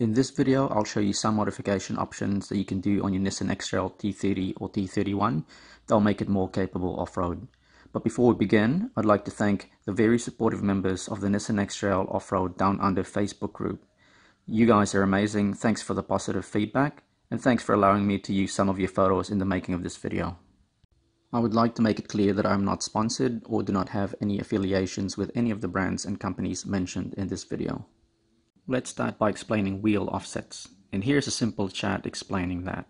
In this video, I'll show you some modification options that you can do on your Nissan X-Trail T30 or T31 that'll make it more capable off-road. But before we begin, I'd like to thank the very supportive members of the Nissan X-Trail Off-Road Down Under Facebook group. You guys are amazing, thanks for the positive feedback, and thanks for allowing me to use some of your photos in the making of this video. I would like to make it clear that I'm not sponsored or do not have any affiliations with any of the brands and companies mentioned in this video. Let's start by explaining wheel offsets. And here's a simple chart explaining that.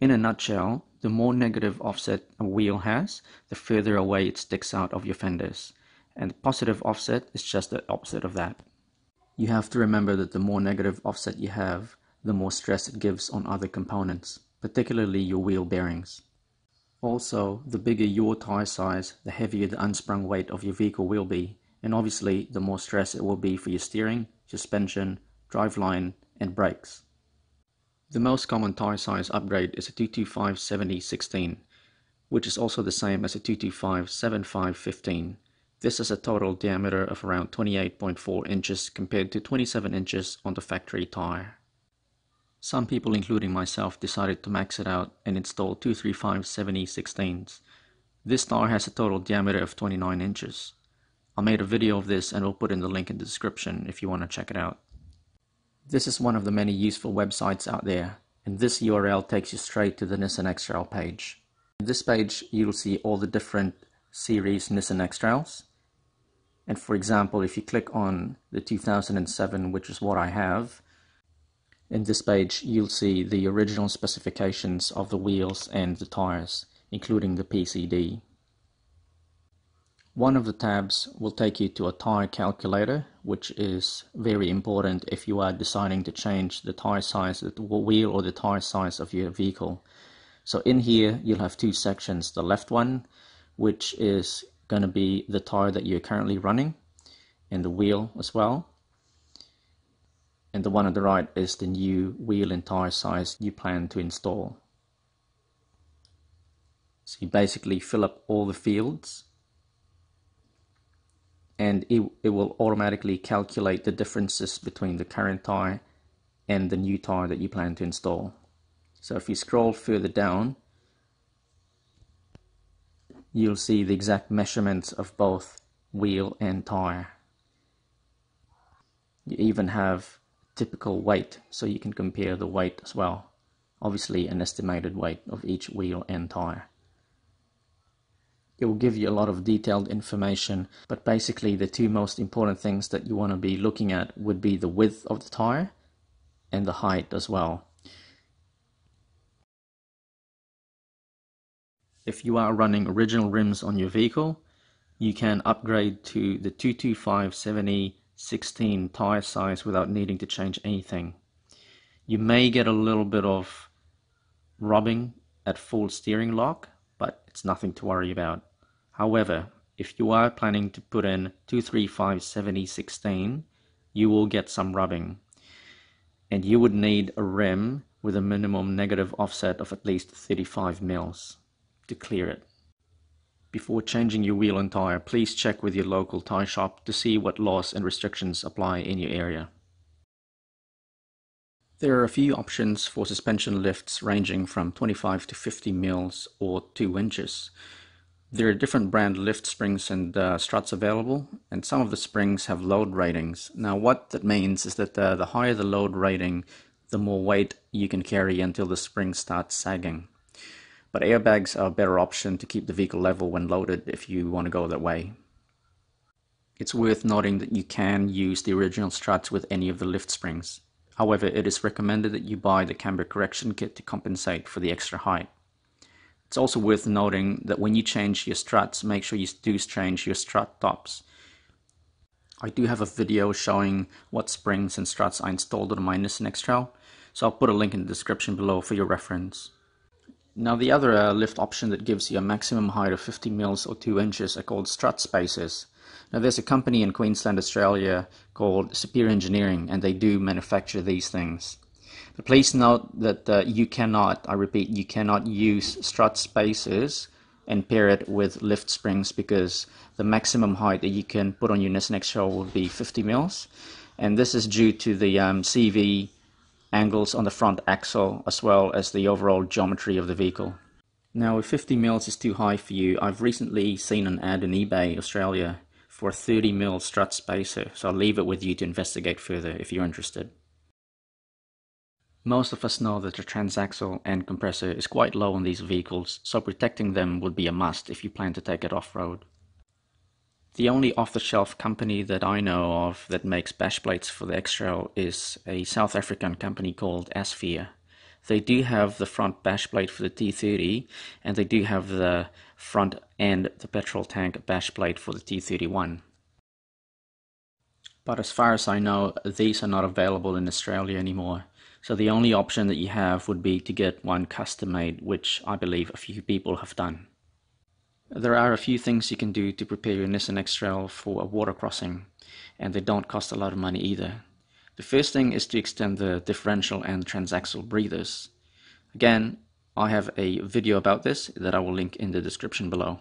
In a nutshell, the more negative offset a wheel has, the further away it sticks out of your fenders. And the positive offset is just the opposite of that. You have to remember that the more negative offset you have, the more stress it gives on other components, particularly your wheel bearings. Also, the bigger your tire size, the heavier the unsprung weight of your vehicle will be, and obviously the more stress it will be for your steering, suspension, driveline, and brakes. The most common tire size upgrade is a 225-70-16, which is also the same as a 225-75-15. This has a total diameter of around 28.4 inches compared to 27 inches on the factory tire. Some people, including myself, decided to max it out and install 235-70-16s. This tire has a total diameter of 29 inches. I made a video of this and we will put in the link in the description if you want to check it out. This is one of the many useful websites out there and this URL takes you straight to the Nissan X-Trail page. In this page you'll see all the different series Nissan X-Trails and for example if you click on the 2007 which is what I have in this page you'll see the original specifications of the wheels and the tires including the PCD. One of the tabs will take you to a tire calculator, which is very important if you are deciding to change the tire size, the wheel or the tire size of your vehicle. So in here, you'll have two sections. The left one, which is going to be the tire that you're currently running, and the wheel as well. And the one on the right is the new wheel and tire size you plan to install. So you basically fill up all the fields and it, it will automatically calculate the differences between the current tire and the new tire that you plan to install. So if you scroll further down, you'll see the exact measurements of both wheel and tire. You even have typical weight, so you can compare the weight as well. Obviously an estimated weight of each wheel and tire. It will give you a lot of detailed information, but basically the two most important things that you want to be looking at would be the width of the tire and the height as well. If you are running original rims on your vehicle, you can upgrade to the 225 70 16 tire size without needing to change anything. You may get a little bit of rubbing at full steering lock, but it's nothing to worry about. However, if you are planning to put in 235-70-16, you will get some rubbing. And you would need a rim with a minimum negative offset of at least 35 mils to clear it. Before changing your wheel and tire, please check with your local tire shop to see what laws and restrictions apply in your area. There are a few options for suspension lifts ranging from 25 to 50 mils or 2 inches. There are different brand lift springs and uh, struts available, and some of the springs have load ratings. Now, what that means is that uh, the higher the load rating, the more weight you can carry until the spring starts sagging. But airbags are a better option to keep the vehicle level when loaded if you want to go that way. It's worth noting that you can use the original struts with any of the lift springs. However, it is recommended that you buy the camber correction kit to compensate for the extra height. It's also worth noting that when you change your struts, make sure you do change your strut tops. I do have a video showing what springs and struts I installed on my Nissan X-Trail, so I'll put a link in the description below for your reference. Now the other uh, lift option that gives you a maximum height of 50 mils or 2 inches are called strut spacers. Now there's a company in Queensland, Australia called Superior Engineering and they do manufacture these things. Please note that uh, you cannot, I repeat, you cannot use strut spacers and pair it with lift springs because the maximum height that you can put on your Nissan X-Trail will be 50 mils. And this is due to the um, CV angles on the front axle, as well as the overall geometry of the vehicle. Now, if 50 mils is too high for you, I've recently seen an ad in eBay Australia for a 30 mil strut spacer, so I'll leave it with you to investigate further if you're interested. Most of us know that the transaxle and compressor is quite low on these vehicles, so protecting them would be a must if you plan to take it off-road. The only off-the-shelf company that I know of that makes bash plates for the X-Trail is a South African company called Asfir. They do have the front bash plate for the T30 and they do have the front and the petrol tank bash plate for the T31. But as far as I know, these are not available in Australia anymore. So the only option that you have would be to get one custom made, which I believe a few people have done. There are a few things you can do to prepare your Nissan X-Trail for a water crossing, and they don't cost a lot of money either. The first thing is to extend the differential and transaxle breathers. Again, I have a video about this that I will link in the description below.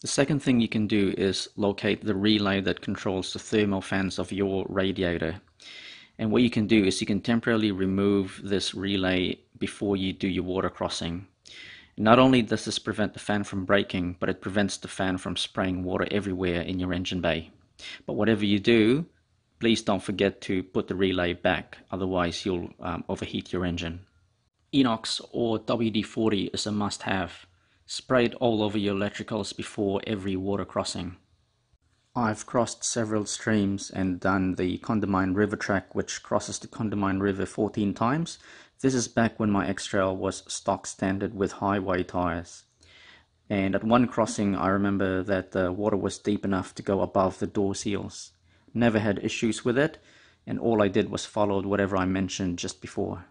The second thing you can do is locate the relay that controls the thermal fans of your radiator. And what you can do is you can temporarily remove this relay before you do your water crossing. Not only does this prevent the fan from breaking, but it prevents the fan from spraying water everywhere in your engine bay. But whatever you do, please don't forget to put the relay back, otherwise you'll um, overheat your engine. Inox or WD-40 is a must-have. Spray it all over your electricals before every water crossing. I've crossed several streams and done the Condamine River track which crosses the Condamine River 14 times this is back when my X-Trail was stock standard with highway tires. And at one crossing I remember that the water was deep enough to go above the door seals. Never had issues with it and all I did was followed whatever I mentioned just before.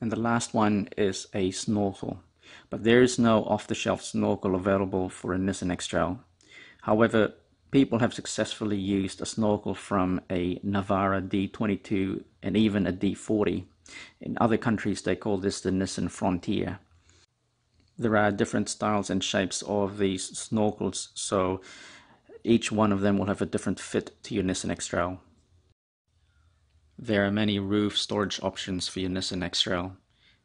And the last one is a snorkel. But there is no off-the-shelf snorkel available for a Nissan X-Trail. However, people have successfully used a snorkel from a Navara D22 and even a D40 in other countries, they call this the Nissan Frontier. There are different styles and shapes of these snorkels, so each one of them will have a different fit to your Nissan X-Trail. There are many roof storage options for your Nissan X-Trail.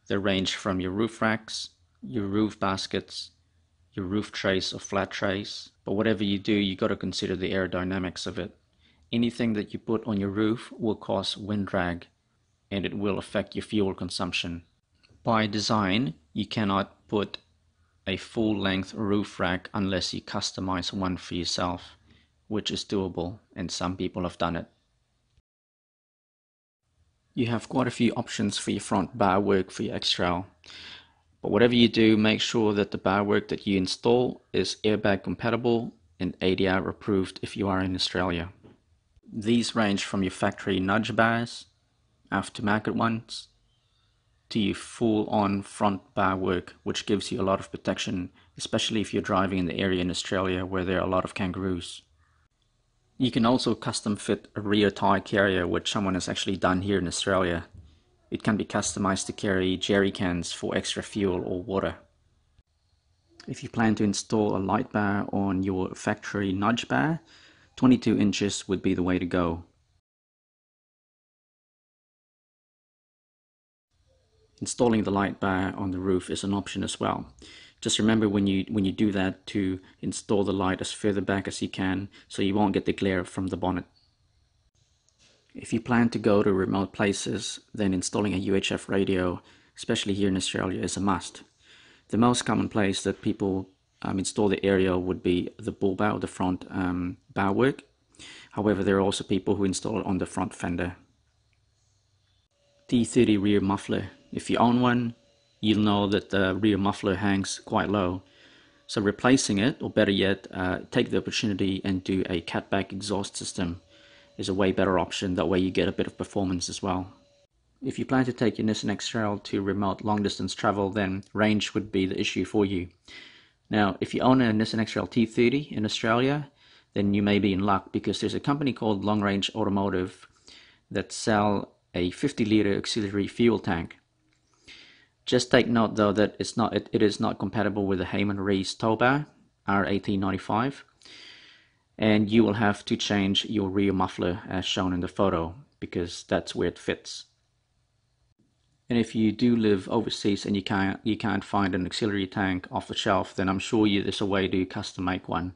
They range from your roof racks, your roof baskets, your roof trace or flat trace. But whatever you do, you've got to consider the aerodynamics of it. Anything that you put on your roof will cause wind drag and it will affect your fuel consumption. By design, you cannot put a full length roof rack unless you customize one for yourself, which is doable and some people have done it. You have quite a few options for your front bar work for your X-Trail. But whatever you do, make sure that the bar work that you install is airbag compatible and ADR approved if you are in Australia. These range from your factory nudge bars aftermarket ones to your full-on front bar work, which gives you a lot of protection, especially if you're driving in the area in Australia where there are a lot of kangaroos. You can also custom fit a rear tire carrier, which someone has actually done here in Australia. It can be customized to carry jerry cans for extra fuel or water. If you plan to install a light bar on your factory nudge bar, 22 inches would be the way to go. installing the light bar on the roof is an option as well. Just remember when you when you do that to install the light as further back as you can so you won't get the glare from the bonnet. If you plan to go to remote places, then installing a UHF radio, especially here in Australia, is a must. The most common place that people um, install the aerial would be the bull bar, the front um, bar work. However, there are also people who install it on the front fender. T30 rear muffler if you own one, you'll know that the rear muffler hangs quite low. So replacing it, or better yet, uh, take the opportunity and do a catback exhaust system is a way better option. That way you get a bit of performance as well. If you plan to take your Nissan X-Trail to remote long distance travel, then range would be the issue for you. Now, if you own a Nissan X-Trail T30 in Australia, then you may be in luck because there's a company called Long Range Automotive that sell a 50 liter auxiliary fuel tank just take note though that it's not it, it is not compatible with the Hayman Reese tow bar R1895 and you will have to change your rear muffler as shown in the photo because that's where it fits. And if you do live overseas and you can't you can't find an auxiliary tank off the shelf, then I'm sure you there's a way to custom make one.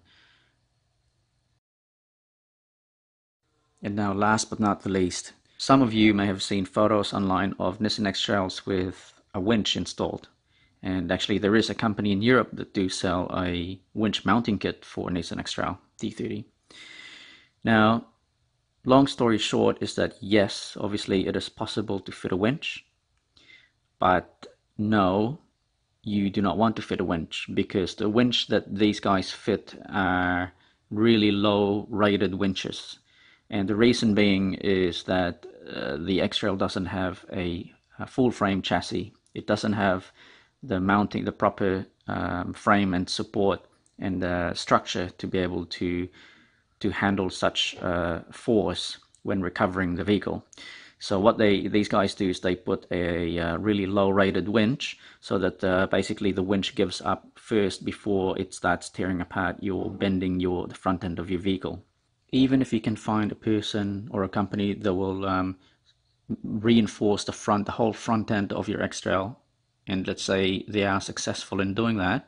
And now last but not the least, some of you may have seen photos online of Nissan X-Trails with a winch installed. And actually there is a company in Europe that do sell a winch mounting kit for Nissan X-Trail T30. Now, long story short is that yes, obviously it is possible to fit a winch, but no, you do not want to fit a winch because the winch that these guys fit are really low rated winches and the reason being is that uh, the X-Trail doesn't have a, a, full frame chassis. It doesn't have the mounting, the proper um, frame and support and uh, structure to be able to to handle such uh, force when recovering the vehicle. So what they these guys do is they put a, uh, really low rated winch so that uh, basically the winch gives up first before it starts tearing apart your bending your the front end of your vehicle even if you can find a person or a company that will um, reinforce the front, the whole front end of your X-Trail, and let's say they are successful in doing that,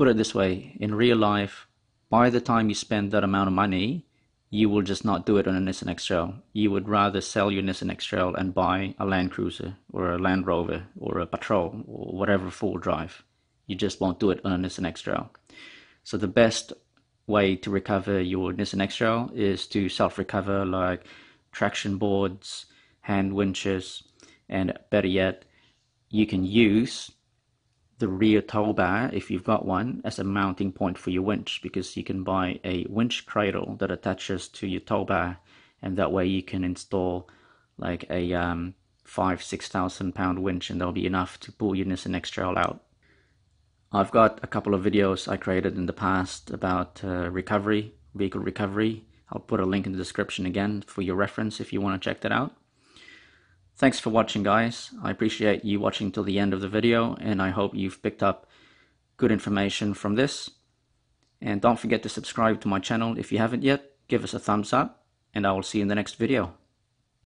put it this way, in real life, by the time you spend that amount of money, you will just not do it on a Nissan X-Trail. You would rather sell your Nissan X-Trail and buy a Land Cruiser or a Land Rover or a Patrol or whatever full drive. You just won't do it on a Nissan X-Trail. So the best way to recover your Nissan X-Trail is to self-recover like traction boards, hand winches, and better yet, you can use the rear tow bar, if you've got one, as a mounting point for your winch because you can buy a winch cradle that attaches to your tow bar and that way you can install like a um, five, six thousand pound winch and that'll be enough to pull your Nissan X-Trail out. I've got a couple of videos I created in the past about uh, recovery, vehicle recovery. I'll put a link in the description again for your reference if you want to check that out. Thanks for watching guys. I appreciate you watching till the end of the video and I hope you've picked up good information from this. And don't forget to subscribe to my channel if you haven't yet. Give us a thumbs up and I will see you in the next video.